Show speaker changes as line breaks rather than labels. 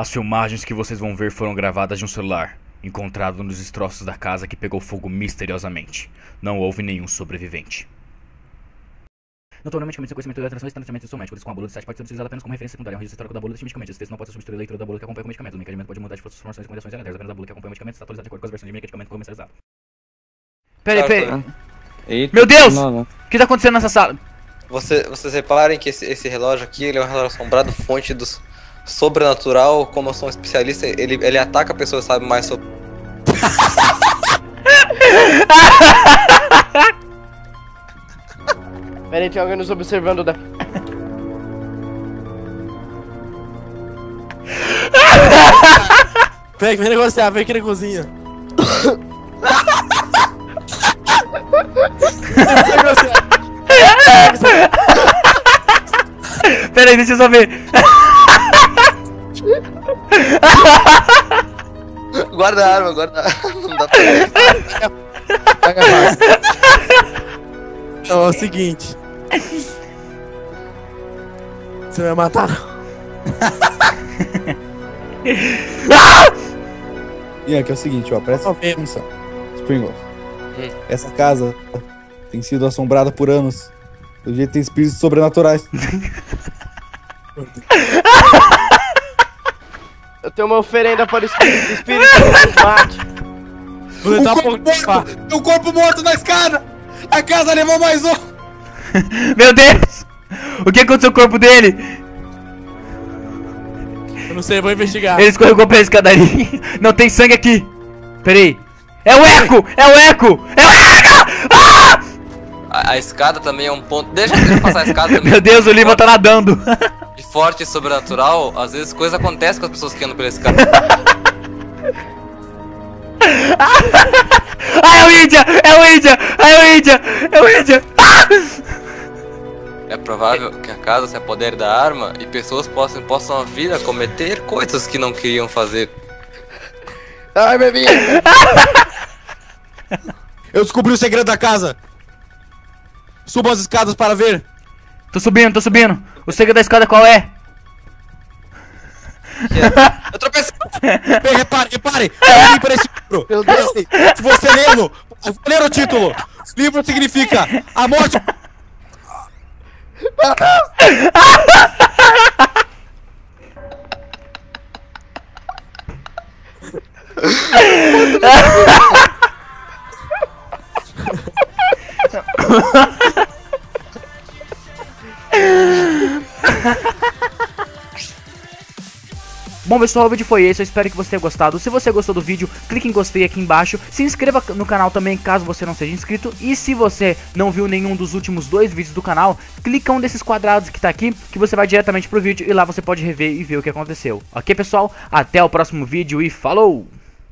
As filmagens que vocês vão ver foram gravadas de um celular, encontrado nos destroços da casa que pegou fogo misteriosamente. Não houve nenhum sobrevivente. Naturalmente, de conhecimento e atração e tratamento são médicos. Com a bula de site pode ser utilizado apenas como referência secundária. Um registro histórico da bula deste medicamento. Esse texto não pode substituir a leitura da bula que acompanha o medicamento. O medicamento pode mudar de suas formações e condições aleatórias. Apenas a bula que acompanha o medicamento está atualizada de acordo com as versões de medicamento comercializado. Peraí, peraí.
Eita,
Meu Deus!
não, não.
O que tá acontecendo nessa sala?
Você, vocês reparem que esse, esse relógio aqui ele é um relógio assombrado, fonte do sobrenatural. Como eu sou um especialista, ele, ele ataca pessoas que sabem mais sobre.
Pera aí, tem alguém nos observando da.
Vem, vem negociar, vem aqui na cozinha.
Peraí, deixa eu só ver.
Guarda a arma, guarda a arma. Não dá pra ver.
Pega mais. Então, é o seguinte. Você vai matar?
Ian, que é o seguinte, ó, presta atenção. Springles.
Hum.
Essa casa tem sido assombrada por anos. Do jeito que tem espíritos sobrenaturais.
Eu tenho uma oferenda para o espírito, espírito
um pouco de
morto! um corpo morto na escada! A casa levou mais um!
Meu Deus! O que aconteceu com o corpo dele?
Eu não sei, vou investigar.
Ele escorregou pela escadaria. Não tem sangue aqui. Peraí. É o eco! É o eco! É o eco!
A, escada também é um ponto. Deixa eu passar a escada também.
Meu Deus, o Lima tá nadando.
De forte e sobrenatural, às vezes coisas acontecem com as pessoas que andam pela escada.
Ah, é o Índia! É o Índia! É o Índia! É o Índia! Ah!
É provável que a casa se apodere da arma e pessoas possam, possam vir a cometer coisas que não queriam fazer.
Ai, bebinha!
Eu descobri o segredo da casa. Suba as escadas para ver.
Tô subindo, tô subindo. O segredo da escada qual é?
Eu tropecei!
Bem, repare, repare. Eu li para esse livro.
Meu Deus.
Se você lê-lo, ler o título. O livro significa a morte.
Bom pessoal, o vídeo foi esse, eu espero que você tenha gostado. Se você gostou do vídeo, clique em gostei aqui embaixo. Se inscreva no canal também, caso você não seja inscrito. E se você não viu nenhum dos últimos dois vídeos do canal, clica um desses quadrados que tá aqui, que você vai diretamente pro vídeo e lá você pode rever e ver o que aconteceu. Ok pessoal? Até o próximo vídeo e falou!